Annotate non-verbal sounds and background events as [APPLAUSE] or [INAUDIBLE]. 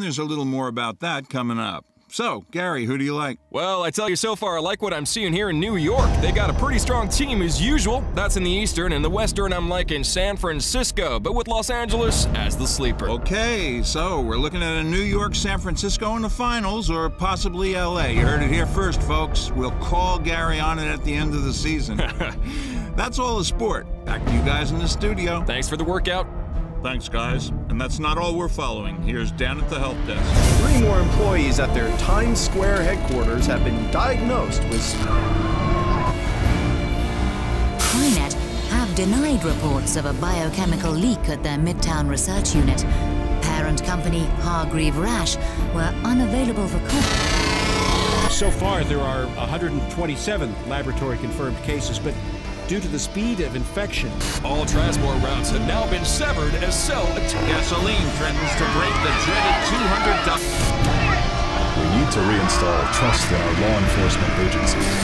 and there's a little more about that coming up. So, Gary, who do you like? Well, I tell you so far, I like what I'm seeing here in New York. They got a pretty strong team as usual. That's in the Eastern, and the Western I'm liking San Francisco, but with Los Angeles as the sleeper. Okay, so we're looking at a New York San Francisco in the finals, or possibly LA. You heard it here first, folks. We'll call Gary on it at the end of the season. [LAUGHS] That's all the sport. Back to you guys in the studio. Thanks for the workout. Thanks, guys. And that's not all we're following. Here's Dan at the help desk. Three more employees at their Times Square headquarters have been diagnosed with. CryNet have denied reports of a biochemical leak at their Midtown research unit. Parent company Hargreave Rasch were unavailable for comment. So far, there are 127 laboratory confirmed cases, but due to the speed of infection. All transport routes have now been severed as cell gasoline threatens to break the dreaded 200 We need to reinstall trust in our law enforcement agencies.